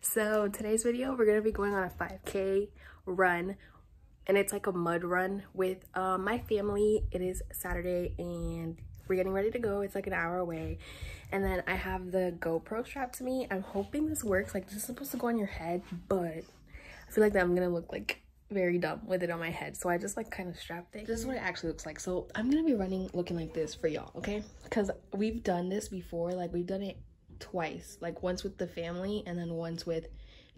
So today's video, we're gonna be going on a 5K run and it's like a mud run with uh, my family. It is Saturday and we're getting ready to go. It's like an hour away. And then I have the GoPro strapped to me. I'm hoping this works. Like this is supposed to go on your head, but I feel like that I'm gonna look like very dumb with it on my head. So I just like kind of strapped it. This is what it actually looks like. So I'm gonna be running looking like this for y'all, okay? Because we've done this before. Like we've done it twice. Like once with the family and then once with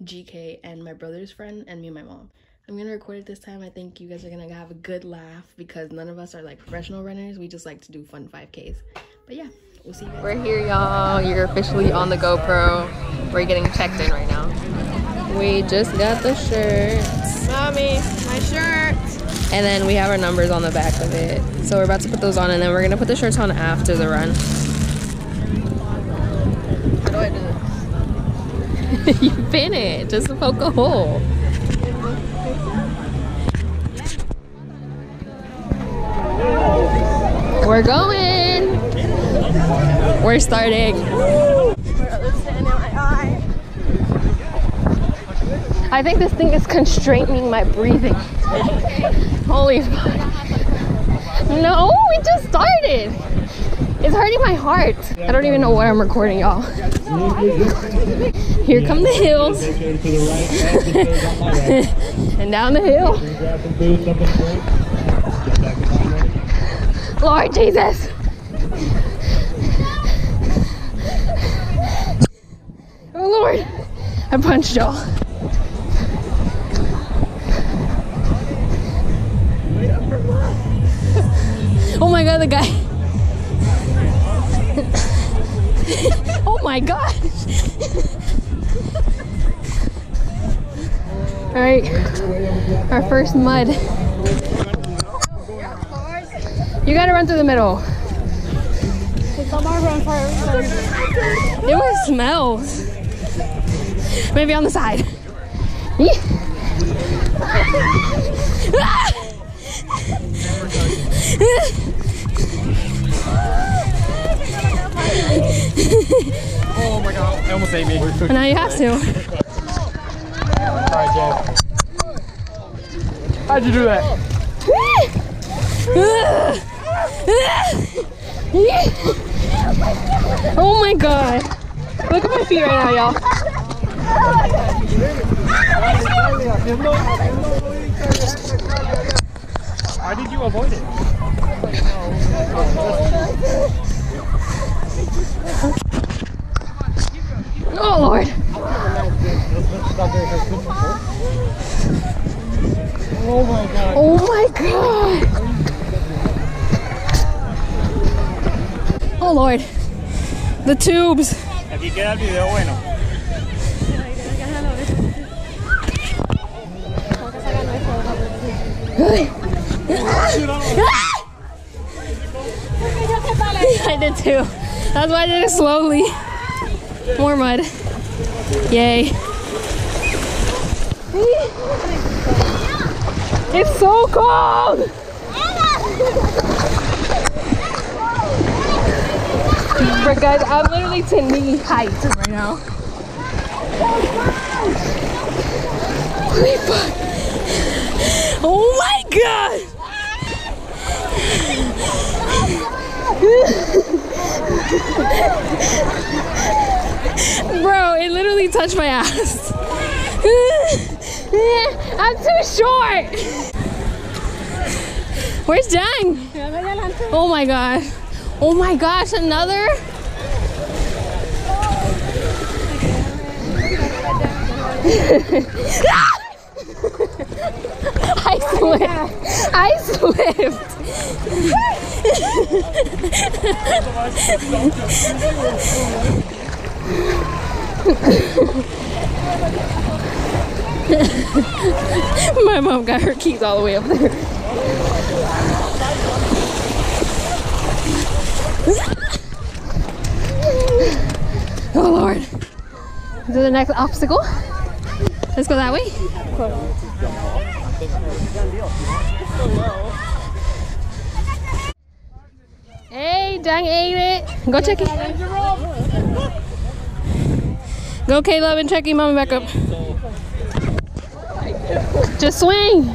G'K and my brother's friend and me and my mom. I'm gonna record it this time. I think you guys are gonna have a good laugh because none of us are like professional runners. We just like to do fun 5Ks. But yeah, we'll see you guys. We're here, y'all. You're officially on the GoPro. We're getting checked in right now. We just got the shirt. Mommy, my shirt. And then we have our numbers on the back of it. So we're about to put those on and then we're gonna put the shirts on after the run. How do I do this? you pin it. Just poke a hole. We're going. We're starting. I think this thing is constraining my breathing. Holy fuck. No, we just started. It's hurting my heart. I don't even know why I'm recording, y'all. Here come the hills. and down the hill. Lord Jesus. Oh Lord. I punched y'all. Oh my god, the guy. oh my gosh. All right, our first mud. You gotta run through the middle. It was smells. Maybe on the side. my god, almost ate me. And now you have to. Alright, Jeff. How'd you do that? oh my god. Look at my feet right now, y'all. Why did you avoid it? The tubes. Aquí queda el video bueno. I did too. That's why I did it slowly. More mud. Yay. It's so cold! But guys, I'm literally to knee height right now. Oh my god! Bro, it literally touched my ass. I'm too short. Where's Jang? Oh my god. Oh my gosh, another? I slipped. I slipped. My mom got her keys all the way up there. Lord. To the next obstacle. Let's go that way. Hey, Dang ate it. Go check it. Go, Caleb, and check your mommy back up. Just swing.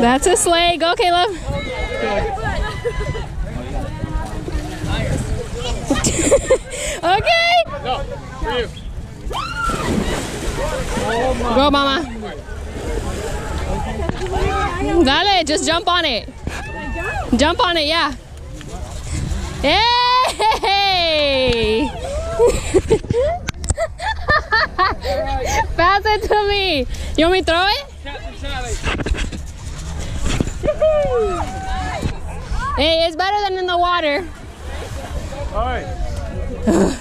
That's a sleigh. Go, Caleb. okay. Go, mama. Dale, just jump on it. Jump on it, yeah. Hey! Pass it to me. You want me to throw it? Hey, it's better than in the water.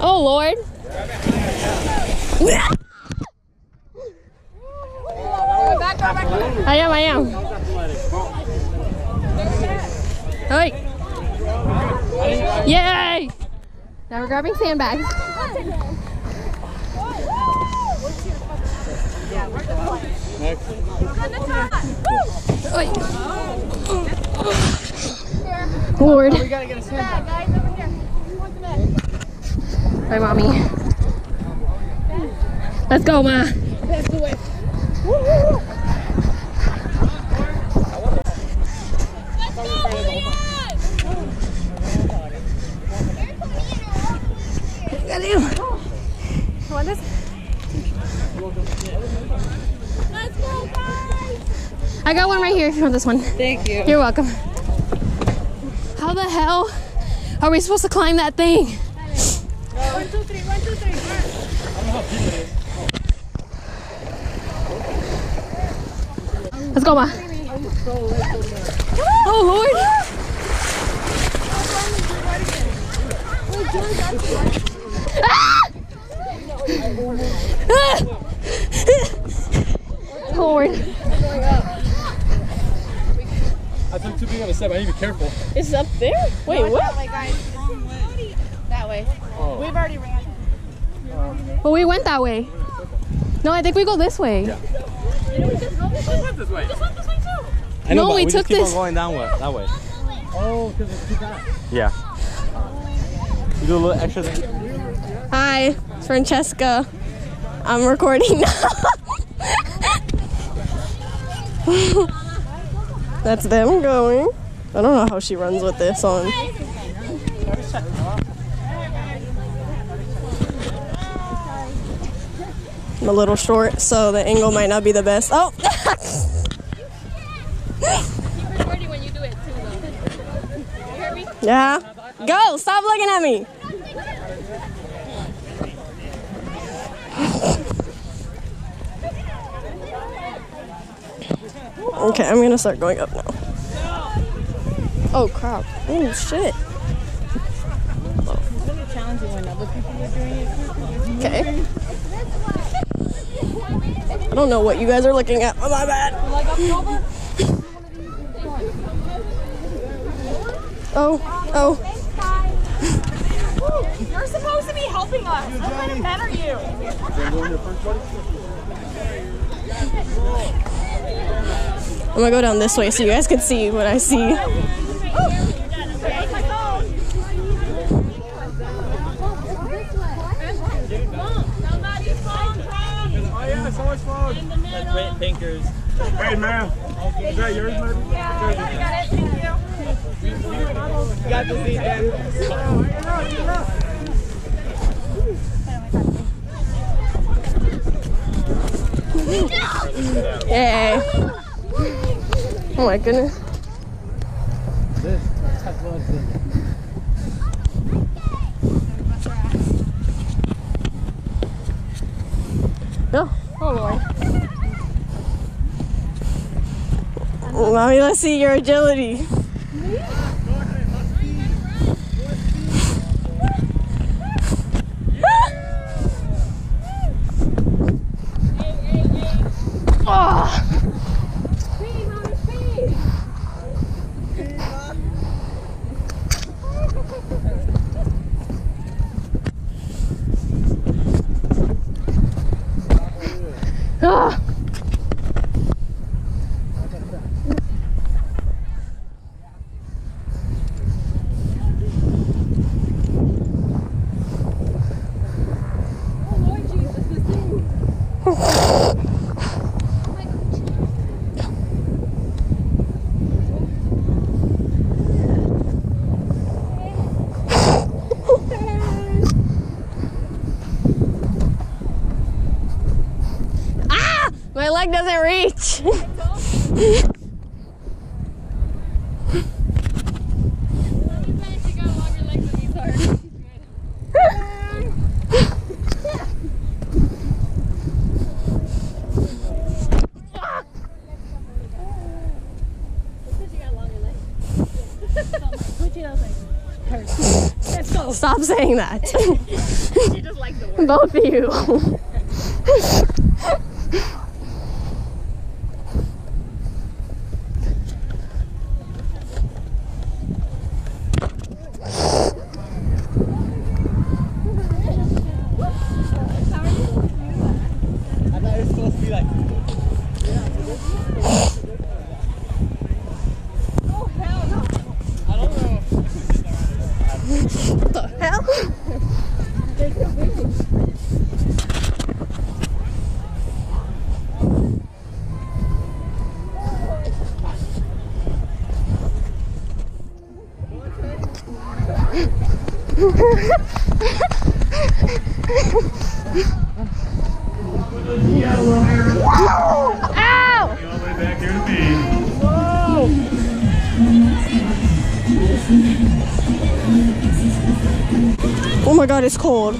Oh Lord. I am, I am. Hey. Yay! Now we're grabbing sandbags. Oi. Lord. We gotta get a sandbag. Guys, over here. Who wants a bag? Bye, mommy. Let's go, ma. Got you. I got one right here if you want this one. Thank you. You're welcome. How the hell are we supposed to climb that thing? One, two, three. One, two, three. Let's go, Ma. Oh, Lord. Ah! Lord. I took too big of a step. I need to be careful. It's up there? Wait, what? That way, guys. That way. Oh. We've already ran. Well, we went that way. No, I think we go this way. this way. No, I know, but we we took just keep this- on going down way, that way. Oh, because it's too bad. Yeah. You do a little extra thing. Hi, it's Francesca. I'm recording now. That's them going. I don't know how she runs with this on. I'm a little short, so the angle might not be the best. Oh! Yeah. Go! Stop looking at me! Okay, I'm gonna start going up now. Oh crap. Oh shit. Okay. I don't know what you guys are looking at. Oh, my bad. Oh, oh. You're supposed to be helping us. What kind of men are you? I'm gonna go down this way so you guys can see what I see. Oh, yeah, someone's phone. That's Brent Pinkers. Hey, man. Is that yours, man? Yeah, I got it. Thank you. You got the seat, man. Yay. Oh my goodness. No. Oh Lord. Mommy, let's see your agility. Ah. ah! My leg doesn't reach. Stop saying that. Both of you. I thought it was supposed to be like. I don't know. What the hell? Ow! All the way back here to me. Oh my god, it's cold.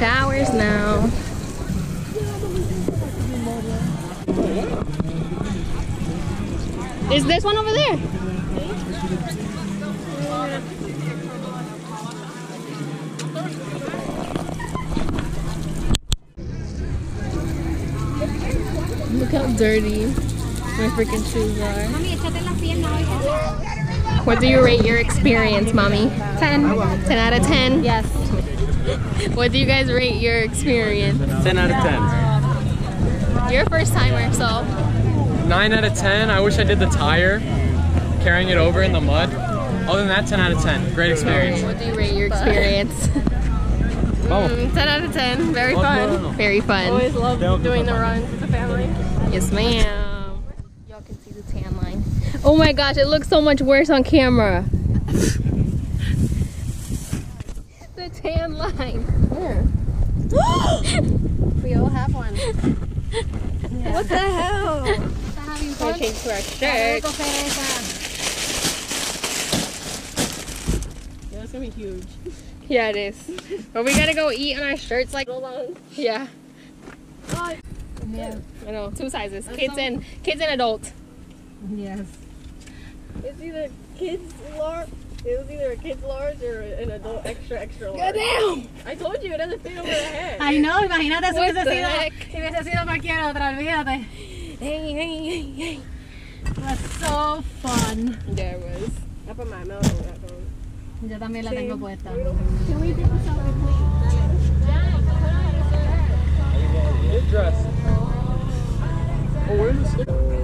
Showers now. Is this one over there? Look how dirty my freaking shoes are. What do you rate your experience, mommy? 10. 10 out of 10? Yes. what do you guys rate your experience? 10 out of 10. You're a first timer, so 9 out of 10. I wish I did the tire, carrying it over in the mud. Other than that, 10 out of 10. Great experience. what do you rate your experience? Oh, Mm, 10 out of 10. Very Oh, fun. no, no, no. Very fun. Always love doing the runs with the family. Yes, ma'am. Y'all can see the tan line. Oh my gosh, it looks so much worse on camera. the tan line. We all have one. What the hell? We're change to our shirt. Yeah, it's gonna be huge. Yeah, it is. But we gotta go eat on our shirts. Like, Hold on. yeah. Yeah. I know, two sizes. Kids and kids and adult. Yes. It's either kids large. It was either a kid's large or an adult extra extra large. Damn. I told you it doesn't fit over the head. I Ay, no, imagínate si What hubiese the sido, heck? si hubiese sido cualquier otra, olvídate. Hey, hey, hey, hey. It was so fun. Yeah, it was. I put my milk on that phone. Yo también la tengo puesta. Get dressed. Oh, where's the Yay, we're going to Waffle House.